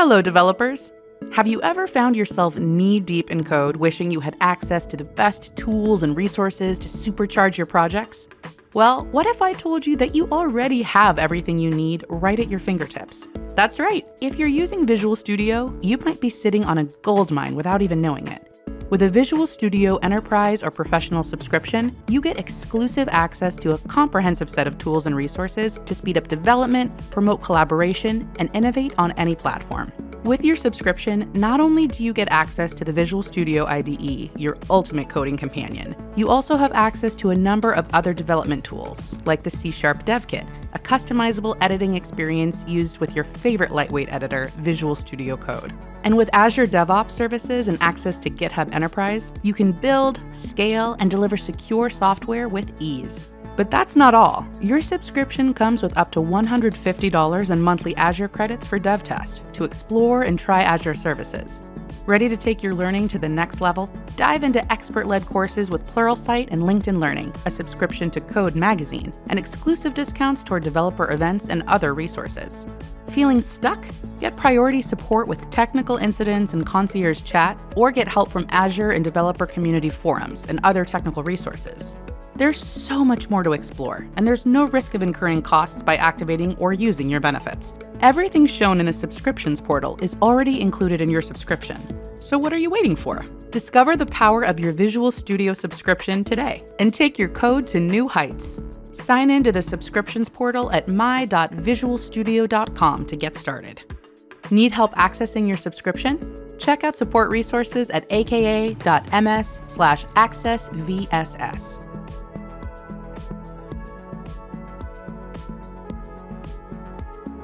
Hello, developers. Have you ever found yourself knee deep in code, wishing you had access to the best tools and resources to supercharge your projects? Well, what if I told you that you already have everything you need right at your fingertips? That's right. If you're using Visual Studio, you might be sitting on a gold mine without even knowing it. With a Visual Studio Enterprise or Professional subscription, you get exclusive access to a comprehensive set of tools and resources to speed up development, promote collaboration, and innovate on any platform. With your subscription, not only do you get access to the Visual Studio IDE, your ultimate coding companion, you also have access to a number of other development tools, like the C Sharp Dev Kit, a customizable editing experience used with your favorite lightweight editor, Visual Studio Code. And with Azure DevOps services and access to GitHub Enterprise, you can build, scale, and deliver secure software with ease. But that's not all. Your subscription comes with up to $150 in monthly Azure credits for DevTest to explore and try Azure services. Ready to take your learning to the next level? Dive into expert led courses with Pluralsight and LinkedIn Learning, a subscription to Code Magazine, and exclusive discounts toward developer events and other resources. Feeling stuck? Get priority support with technical incidents and concierge chat, or get help from Azure and developer community forums and other technical resources. There's so much more to explore, and there's no risk of incurring costs by activating or using your benefits. Everything shown in the subscriptions portal is already included in your subscription. So what are you waiting for? Discover the power of your Visual Studio subscription today and take your code to new heights. Sign into the subscriptions portal at my.visualstudio.com to get started. Need help accessing your subscription? Check out support resources at aka.ms/accessvss.